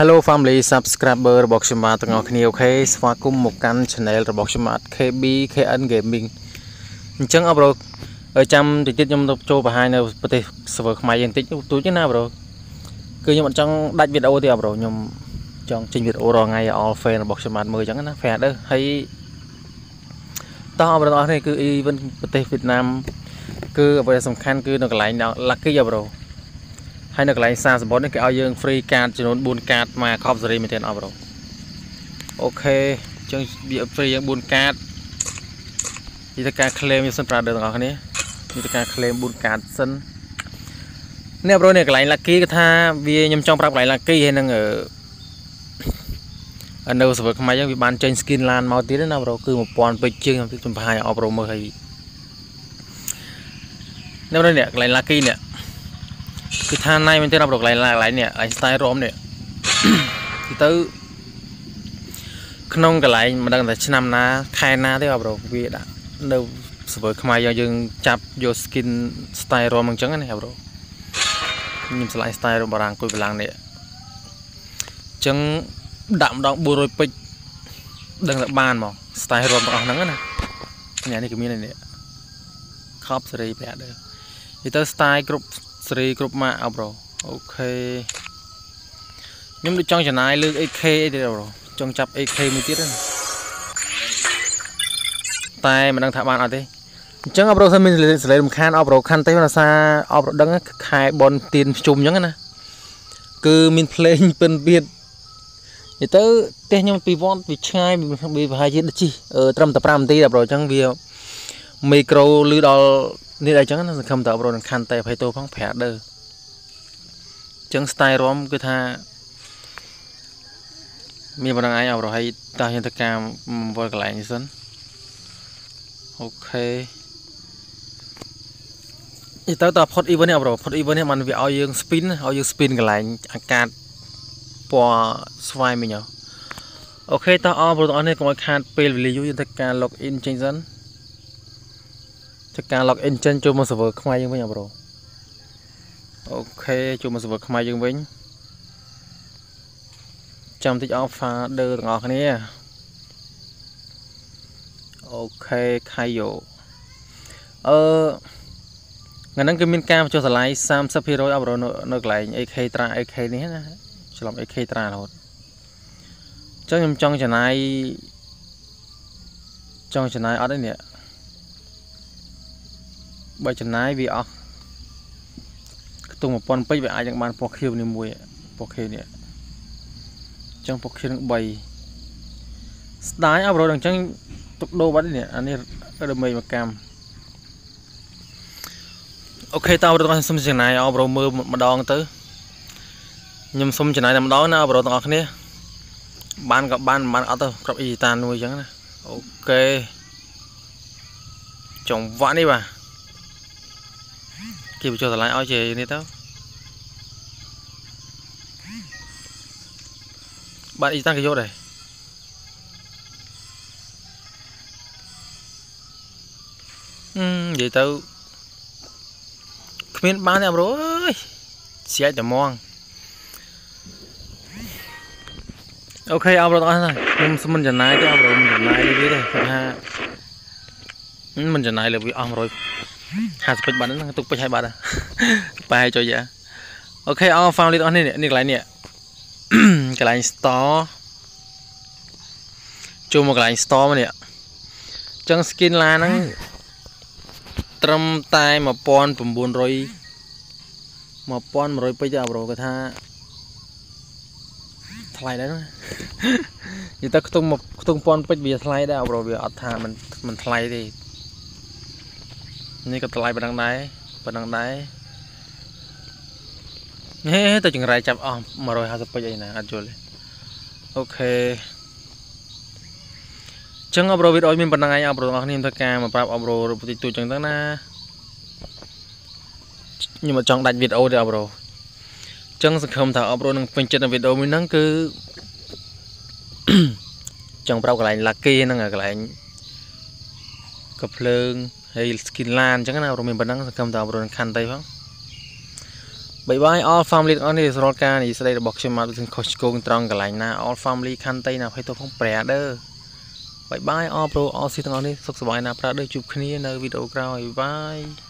Hello family subscriber របស់ខ្ញុំបាទទាំងអស់គ្នាអូខេស្វាគមន៍មកកាន់ channel របស់ខ្ញុំបាទ KB KN Gaming អញ្ចឹងអបរចាំតិចទៀតខ្ញុំទៅចូលបង្ហាញនៅប្រទេស server ខ្មែរយើងតិចទូចណាប្រូគឺខ្ញុំអត់ចង់ដាច់វីដេអូទេអបរខ្ញុំចង់ចេញវីដេអូរាល់ថ្ងៃឲ្យ all fan របស់ខ្ញុំបាទមើលអញ្ចឹងណា fan ទៅហើយតោះអបរទាំងអស់គ្នាគឺ event ប្រទេសវៀតណាមគឺអ្វីដែលសំខាន់គឺនៅកន្លែង Lucky អបរ ហើយនៅកន្លែងសារសម្បត្តិនេះគេឲ្យយើង free card ចំនួន4 card មកខប់សេរីមែនទែនអស់ប្រូអូខេអញ្ចឹងវា free យើង4 card នេះទៅការ claim យើងសិនប្រាប់ដល់ទាំងអស់គ្នានេះទៅការ claim 4 card សិននេះប្រូនេះកន្លែង lucky គេថាវាខ្ញុំចង់ប្រាប់កន្លែង lucky ហើយនឹងអឺនៅ server ខ្មែរយើងវាបានចេញ skin LAN មកទៀតណាប្រូគឺ1000ពេជ្រជាងខ្ញុំបង្ហាញឲ្យអស់ប្រូមើលហើយនេះប្រូនេះកន្លែង lucky នេះ គឺថាណៃមែនទេណាប្រកន្លែងកន្លែងនេះកន្លែង style រមនេះគឺទៅក្នុងកន្លែងមិនដឹងថាឆ្នាំណាខែណាទេប្រូវាដាក់នៅ server ខ្មែរយើងយើងចាប់យក skin style រមអញ្ចឹងណាប្រូខ្ញុំឆ្លាញ់ style រមបារាំងគួយបលាំងនេះអញ្ចឹងដាក់ម្ដង400ពេជ្រដឹងតែបានមក style រមទាំងអស់ហ្នឹងណានេះនេះគឺមាននេះខប់សេរីប្រាក់ដែរនិយាយទៅ style គ្រប់ សេរីគ្រប់ម៉ាកអប្រូអូខេខ្ញុំដូចចង់ចំណាយលើក 8K អីទៀតអប្រូចង់ចាប់ 8K មួយទៀតណាតែមិនដឹងថាបានអត់ទេអញ្ចឹងអប្រូថាមានសលេងរំខានអប្រូខាន់ទេដោយសារអប្រូដឹងខែបនទៀនជុំអញ្ចឹងណាគឺមានភ្លេងពិនបៀតនិយាយទៅផ្ទះខ្ញុំពីវត្តវាឆ្ងាយវាប្រហែលជាដូចជីត្រឹមតែ5នាទីអប្រូអញ្ចឹងវាមីក្រូលឺដល់ នេះអីចឹងណាសង្ឃឹមតើប្រូនឹងខាន់តែ20តូផងប្រាក់ដើអញ្ចឹង style រំគឺថាមានប៉ុណ្ណឹងឯងអប្រូហើយតោះយើងទៅការវល់កន្លែងនេះសិនអូខេអីទៅតើផុត event នេះអប្រូផុត event នេះมันវាឲ្យយើង spin ឲ្យយើង spin កន្លែងអាកាសពណ៌ស្វាយមិញ okay តោះអរបងប្អូននេះកុំឲ្យខាតពេលវេលាយូរយើងទៅការ log in ចេញសិន ធ្វើការ log in ចេញចូលមក server ខ្មែរយើងវិញអ bro okay ចូលមក server ខ្មែរយើងវិញចាំតិច alpha ដើទាំងអស់គ្នា okay ខៃយោអឺថ្ងៃហ្នឹងគឺមានការបញ្ចុះតម្លៃ30%អប្រូនៅកន្លែង AK ត្រា AK នេះណាច្រឡំ AK ត្រារហូតអញ្ចឹងខ្ញុំចង់ចំណាយចង់ចំណាយអត់ទេនេះ បើចំណាយវាអស់ខ្ទង់1000ពេជ្រវាអាចនឹងបានពណ៌ខៀវនេះមួយពណ៌ខៀវនេះអញ្ចឹងពណ៌ខៀវនឹង3ស្ដាយអបរអញ្ចឹងទុកដូរបាត់នេះអានេះរមេមកកម្មអូខេតើអបរទាំងអស់សុំចំណាយអបរមើលម្ដងទៅខ្ញុំសុំចំណាយតែម្ដងណាអបរទាំងអស់គ្នាបានក៏បានបានអត់ទៅក្របអ៊ីតាមួយអញ្ចឹងណាអូខេចង្វាក់នេះបាទ គេបញ្ចុះតម្លៃឲ្យជានេះទៅបាទអ៊ីតាគេយកដែរអឺនិយាយទៅគ្មានបានទេអមរអើយស្យាច់តែហ្មងអូខេអរបងប្អូនខ្ញុំសុំមិនចំណាយទេអរមិនចំណាយលើវាទេគាត់ថាមិនចំណាយលើវាអស់100 50ពេជ្របាត់ហ្នឹងទុកពេជ្រឲ្យបាត់បែរចុយយ៉ាអូខេអរ family ទាំងអស់នេះនេះកន្លែងនេះកន្លែង store ចូលមកកន្លែង store មកនេះអញ្ចឹង skin ឡាហ្នឹងត្រឹមតែ1900 1100ពេជ្រទេអាប្រូគាត់ថាថ្លៃដែរណានិយាយទៅខ្ទង់មកខ្ទង់1000ពេជ្រវាថ្លៃដែរអាប្រូវាអត់ថាមិនមិនថ្លៃទេ នេះក៏តម្លៃប៉ុណ្ណឹងដែរប៉ុណ្ណឹងដែរហេទៅចង្រៃចាប់អស់150ពេជ្រអីណាអត់យល់ទេអូខេចឹងអបរវីដេអូមានប៉ុណ្ណឹងឯងអបរទាំងអស់គ្នាធ្វើការមកប្រាប់អបររូបតិចតួចចឹងទៅណាខ្ញុំអត់ចង់ដាច់វីដេអូទេអបរចឹងសង្ឃឹមថាអបរនឹងពេញចិត្តនៅវីដេអូមួយហ្នឹងគឺចង់ប្រាប់កន្លែង lucky ហ្នឹងកន្លែងកភ្លើង ហើយ skin LAN អញ្ចឹងណារមានប៉ុណ្ណឹងសង្ឃឹមថាអប់រំខាន់ទៅផងបាយបាយ all family ទាំងអស់នេះសម្រាប់ការនេះស្ដីរបស់ខ្ញុំមកถึงខុសឆ្គងត្រង់កន្លែងណា all family ខន្តីណាភ័យទោសផងព្រះដើបាយបាយ all pro all ស៊ីទាំងអស់នេះសុខសប្បាយណាស់ប្រាស់ដើជួបគ្នានៅវីដេអូក្រោយបាយ